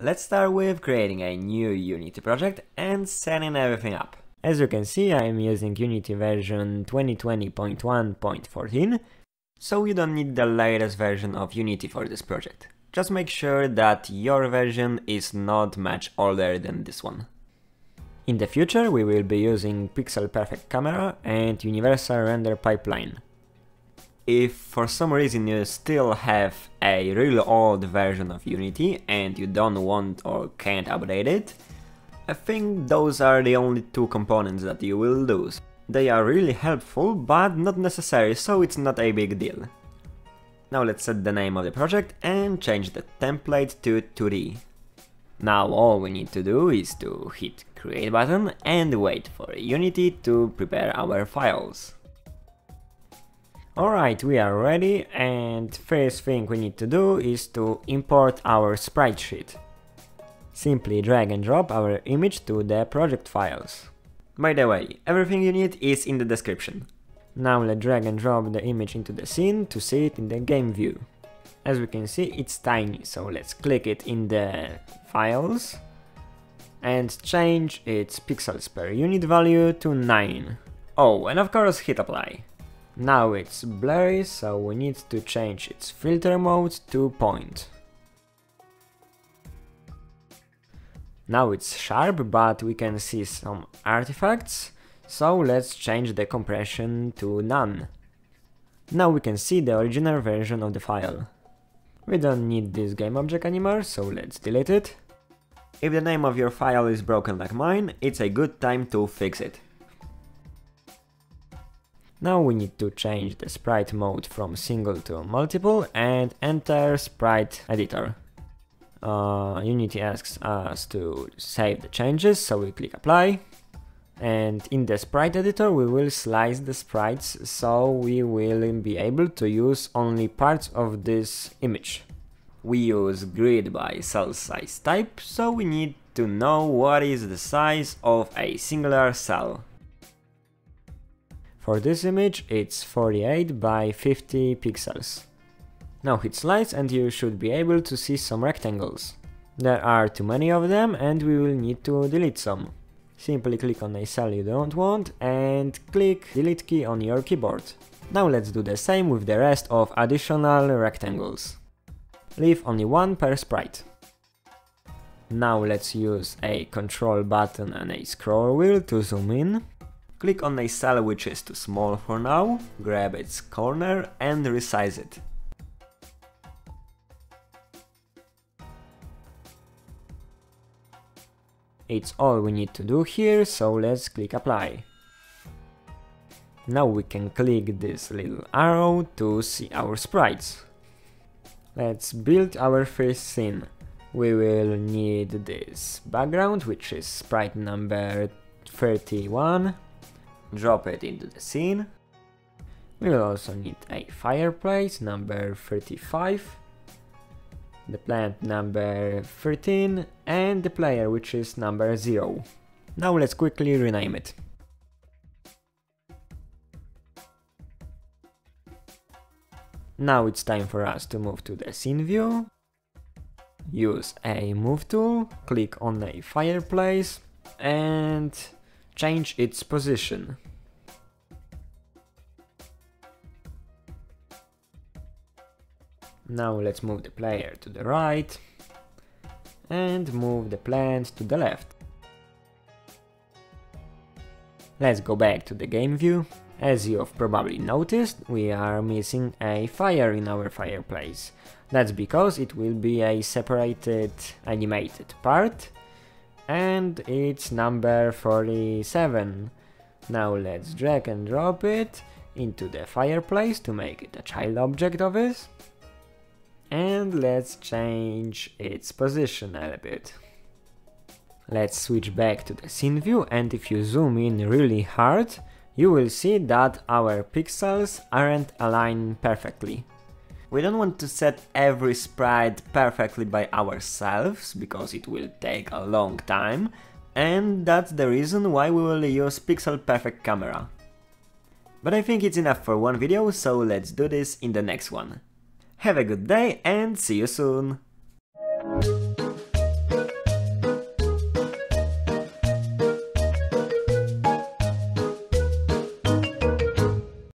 let's start with creating a new Unity project and setting everything up. As you can see, I am using Unity version 2020.1.14, so you don't need the latest version of Unity for this project. Just make sure that your version is not much older than this one. In the future, we will be using Pixel Perfect Camera and Universal Render Pipeline. If for some reason you still have a really old version of Unity and you don't want or can't update it, I think those are the only two components that you will lose. They are really helpful, but not necessary, so it's not a big deal. Now let's set the name of the project and change the template to 2D. Now all we need to do is to hit create button and wait for Unity to prepare our files. Alright, we are ready and first thing we need to do is to import our sprite sheet. Simply drag and drop our image to the project files. By the way, everything you need is in the description. Now let's drag and drop the image into the scene to see it in the game view. As we can see, it's tiny, so let's click it in the files and change its pixels per unit value to 9. Oh, and of course hit apply. Now it's blurry, so we need to change its filter mode to point. Now it's sharp, but we can see some artifacts, so let's change the compression to none. Now we can see the original version of the file. We don't need this game object anymore, so let's delete it. If the name of your file is broken like mine, it's a good time to fix it. Now we need to change the sprite mode from single to multiple and enter sprite editor. Uh, Unity asks us to save the changes, so we click apply. And in the sprite editor we will slice the sprites, so we will be able to use only parts of this image. We use grid by cell size type, so we need to know what is the size of a singular cell. For this image it's 48 by 50 pixels. Now hit slice and you should be able to see some rectangles. There are too many of them and we will need to delete some. Simply click on a cell you don't want and click delete key on your keyboard. Now let's do the same with the rest of additional rectangles. Leave only one per sprite. Now let's use a control button and a scroll wheel to zoom in. Click on a cell which is too small for now, grab its corner and resize it. It's all we need to do here, so let's click apply. Now we can click this little arrow to see our sprites. Let's build our first scene. We will need this background, which is sprite number 31 drop it into the scene. We will also need a fireplace number 35, the plant number 13 and the player which is number 0. Now let's quickly rename it. Now it's time for us to move to the scene view. Use a move tool, click on a fireplace and change its position. Now let's move the player to the right and move the plant to the left. Let's go back to the game view. As you have probably noticed, we are missing a fire in our fireplace. That's because it will be a separated animated part and it's number 47. Now let's drag and drop it into the fireplace to make it a child object of it. And let's change its position a little bit. Let's switch back to the scene view and if you zoom in really hard, you will see that our pixels aren't aligned perfectly. We don't want to set every sprite perfectly by ourselves, because it will take a long time, and that's the reason why we will use Pixel Perfect Camera. But I think it's enough for one video, so let's do this in the next one. Have a good day and see you soon!